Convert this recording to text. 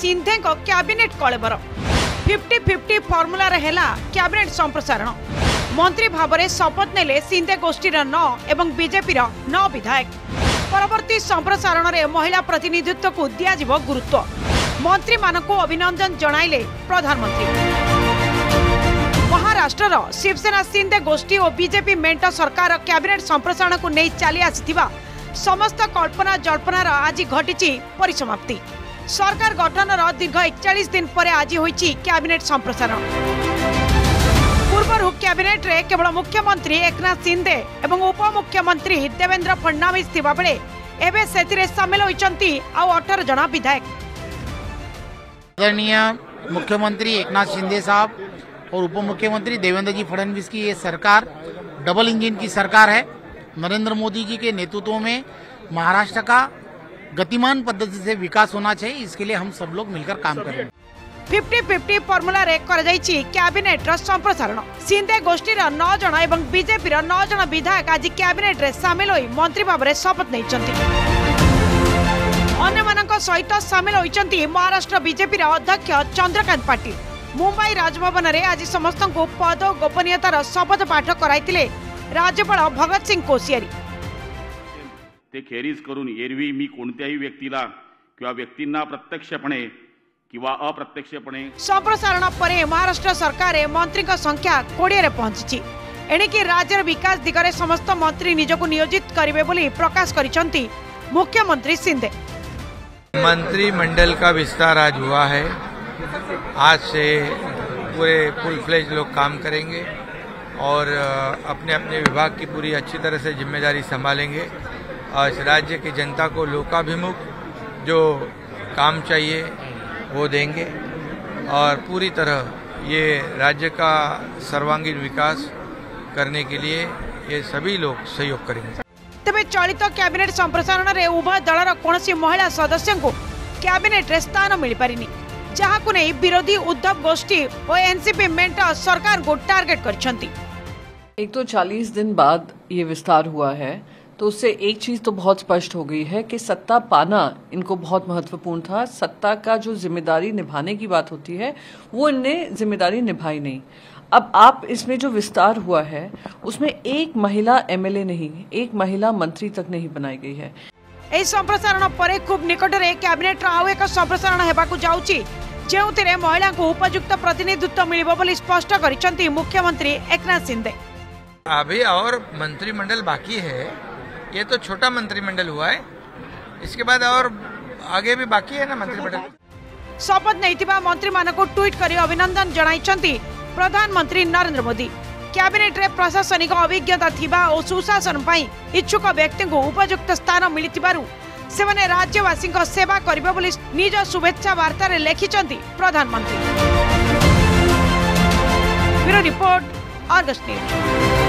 ସିନ୍ଧେଙ୍କ cabinet କଳେବର। Fifty fifty ଫର୍ମୁଲାରେ ହେଲା କ୍ୟାବିନେଟ୍ ସମ୍ପ୍ରସାରଣ। ମନ୍ତ୍ରୀ ଭାବରେ ଶପଥ ନେଲେ ସିନ୍ଧେ ଗୋଷ୍ଠୀର ନଅ ଏବଂ ବିଜେପିର ନଅ ବିଧାୟକ। ପରବର୍ତ୍ତୀ ସମ୍ପ୍ରସାରଣରେ ମହିଳା ପ୍ରତିନିଧିତ୍ୱକୁ ଦିଆଯିବ ଗୁରୁତ୍ୱ। ମନ୍ତ୍ରୀମାନଙ୍କୁ ଅଭିନନ୍ଦନ ଜଣାଇଲେ ପ୍ରଧାନମନ୍ତ୍ରୀ। ମହାରାଷ୍ଟ୍ରର ଶିବସେନା ସିନ୍ଧେ ଗୋଷ୍ଠୀ ଓ ବିଜେପି ମେଣ୍ଟ ସରକାର କ୍ୟାବିନେଟ୍ ସମ୍ପ୍ରସାରଣକୁ ନେଇ ଚାଲି ଆସିଥିବା ସମସ୍ତ କଳ୍ପନା ଜଳ୍ପନାର ଆଜି ଘଟିଛି ପରିସମାପ୍ତି। सरकार गठन दीर्घ एकचाश दिन पर आज हो कैबिनेट संप्रसारण पूर्व कैबिनेट रे केवल मुख्यमंत्री एकनाथ सिंधे और उपमुख्यमंत्री देवेंद्र फडनवीस थे से सामिल होती आठर जन विधायक मुख्यमंत्री एकनाथ सिंधे साहब और उपमुख्यमंत्री देवेंद्र जी फडनवीस की ये सरकार डबल इंजन की सरकार है। नरेंद्र मोदी जी के नेतृत्व में महाराष्ट्र का गतिमान पद्धति से विकास होना चाहिए इसके लिए हम सब लोग मिलकर काम करेंगे ଫିଫ୍ଟି ଫିଫ୍ଟି ଫର୍ମୁଲାରେ କରାଯାଇଛି କ୍ୟାବିନେଟ୍ର ସମ୍ପ୍ରସାରଣ ସିନ୍ଧେ ଗୋଷ୍ଠୀର ନଅ ଜଣ ଏବଂ ବିଜେପିର ନଅ ଜଣ ବିଧାୟକ ଆଜି କ୍ୟାବିନେଟ୍ରେ ସାମିଲ ହୋଇ ମନ୍ତ୍ରୀ ଭାବରେ ଶପଥ ନେଇଛନ୍ତି ଅନ୍ୟମାନଙ୍କ ସହିତ ସାମିଲ ହୋଇଛନ୍ତି ମହାରାଷ୍ଟ୍ର ବିଜେପିର ଅଧ୍ୟକ୍ଷ ଚନ୍ଦ୍ରକାନ୍ତ ପାଟିଲ ମୁମ୍ବାଇ ରାଜଭବନରେ ଆଜି ସମସ୍ତଙ୍କୁ ପଦ ଓ ଗୋପନୀୟତାର ଶପଥ ପାଠ କରାଇଥିଲେ ରାଜ୍ୟପାଳ ଭଗତ ସିଂ କୋଶିଆରୀ ते खेरीज करून एरवी मी कोणत्याही व्यक्तीला किंवा व्यक्तींना प्रत्यक्षपणे किंवा अप्रत्यक्षपणे ସମ୍ପ୍ରସାରଣ ପରେ ମହାରାଷ୍ଟ୍ର ସରକାରରେ ମନ୍ତ୍ରୀଙ୍କ ସଂଖ୍ୟା କୋଡ଼ିଏରେ ପହଞ୍ଚିଛି ଏଣିକି ରାଜ୍ୟର ବିକାଶ ଦିଗରେ ସମସ୍ତ ମନ୍ତ୍ରୀ ନିଜକୁ ନିୟୋଜିତ କରିବେ ବୋଲି ପ୍ରକାଶ କରିଛନ୍ତି ମୁଖ୍ୟମନ୍ତ୍ରୀ ସିନ୍ଧେ मंत्रिमंडल का विस्तार आज हुआ है आज से पूरे फुल फ्लेज लोग काम करेंगे और अ, अपने अपने विभाग की पूरी अच्छी तरह से जिम्मेदारी संभालेंगे और राज्य की जनता को लोकाभिमुख जो काम चाहिए वो देंगे। और पूरी तरह ये राज्य का सर्वांगीण विकास करने के लिए ये सभी लोग सहयोग करेंगे। तेज चलित तो संप्रसारण में उभय दल कौन महिला सदस्य को कैबिनेट स्थान मिल पार जहाँ नहीं विरोधी उद्धव गोष्ठी और एनसीपी मेंट सरकार को टार्गेट कर एक तो 40 दिन बाद ये विस्तार हुआ है। तो उससे एक चीज तो बहुत स्पष्ट हो गई है कि सत्ता पाना इनको बहुत महत्वपूर्ण था सत्ता का जो जिम्मेदारी निभाने की बात होती है वो इनने जिम्मेदारी निभाई नहीं अब आप इसमें जो विस्तार हुआ है उसमें एक महिला एमएलए नहीं एक महिला मंत्री तक नहीं बनाई गई है ଏହି ସମ୍ପ୍ରସାରଣ ପରେ ଖୁବ୍ ନିକଟରେ କ୍ୟାବିନେଟ୍ର ଆଉ ଏକ ସମ୍ପ୍ରସାରଣ ହେବାକୁ ଯାଉଛି ଯେଉଁଥିରେ ମହିଳାଙ୍କୁ ଉପଯୁକ୍ତ ପ୍ରତିନିଧିତ୍ୱ ମିଳିବ ବୋଲି ସ୍ପଷ୍ଟ କରିଛନ୍ତି ମୁଖ୍ୟମନ୍ତ୍ରୀ ଏକନାଥ ସିନ୍ଧେ अभी और मंत्रिमंडल बाकी है ये तो छोटा मंत्रिमंडल हुआ है इसके बाद और आगे भी बाकी है ना मंत्रिमंडल ଶପଥ ନେଇଥିବା ମନ୍ତ୍ରୀମାନଙ୍କୁ ଟ୍ୱିଟ୍ କରି ଅଭିନନ୍ଦନ ଜଣାଇଛନ୍ତି ପ୍ରଧାନମନ୍ତ୍ରୀ ନରେନ୍ଦ୍ର ମୋଦି କ୍ୟାବିନେଟ୍ରେ ପ୍ରଶାସନିକ ଅଭିଜ୍ଞତା ଥିବା ଓ ସୁଶାସନ ପାଇଁ ଇଚ୍ଛୁକ ବ୍ୟକ୍ତିଙ୍କୁ ଉପଯୁକ୍ତ ସ୍ଥାନ ମିଳିଥିବାରୁ ସେମାନେ ରାଜ୍ୟବାସୀଙ୍କ ସେବା କରିବେ ବୋଲି ନିଜ ଶୁଭେଚ୍ଛା ବାର୍ତ୍ତାରେ ଲେଖିଛନ୍ତି ପ୍ରଧାନମନ୍ତ୍ରୀ ବ୍ୟୁରୋ ରିପୋର୍ଟ ଅଗଷ୍ଟ ନ୍ୟୁଜ୍